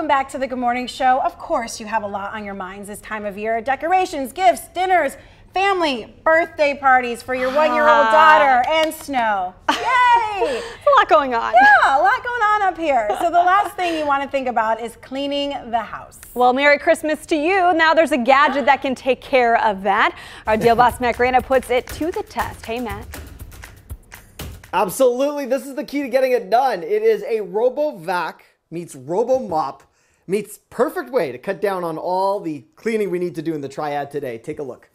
Welcome back to the Good Morning Show. Of course, you have a lot on your minds this time of year decorations, gifts, dinners, family, birthday parties for your one year old ah. daughter, and snow. Yay! a lot going on. Yeah, a lot going on up here. So, the last thing you want to think about is cleaning the house. Well, Merry Christmas to you. Now there's a gadget that can take care of that. Our deal boss, Matt Granite, puts it to the test. Hey, Matt. Absolutely. This is the key to getting it done. It is a RoboVac meets RoboMop meets perfect way to cut down on all the cleaning we need to do in the triad today. Take a look.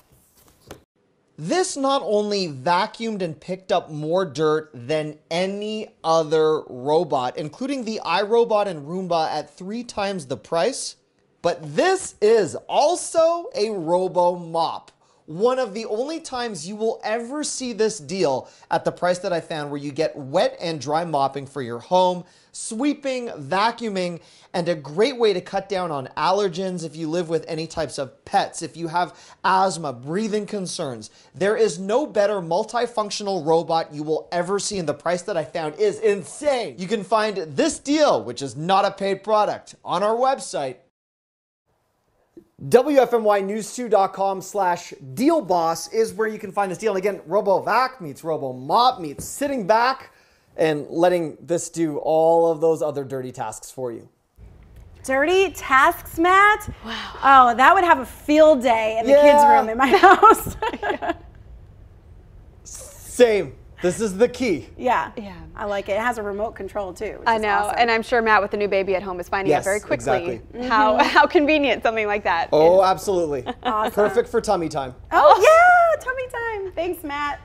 This not only vacuumed and picked up more dirt than any other robot, including the iRobot and Roomba at three times the price, but this is also a Robo Mop one of the only times you will ever see this deal at the price that I found where you get wet and dry mopping for your home, sweeping, vacuuming, and a great way to cut down on allergens if you live with any types of pets, if you have asthma, breathing concerns. There is no better multifunctional robot you will ever see, and the price that I found is insane. You can find this deal, which is not a paid product, on our website WFMYnews2.com slash deal boss is where you can find this deal. And again, RoboVac meets RoboMop meets sitting back and letting this do all of those other dirty tasks for you. Dirty tasks, Matt? Wow. Oh, that would have a field day in the Yeah. kids' room in my house. Same. This is the key. yeah. Yeah. I like it. It has a remote control too. which I is know, awesome. and I'm sure Matt, with the new baby at home, is finding Yes, out very quickly exactly. how mm-hmm. how convenient something like that Oh, is. absolutely. Perfect for tummy time. Oh, oh, yeah, tummy time. Thanks, Matt.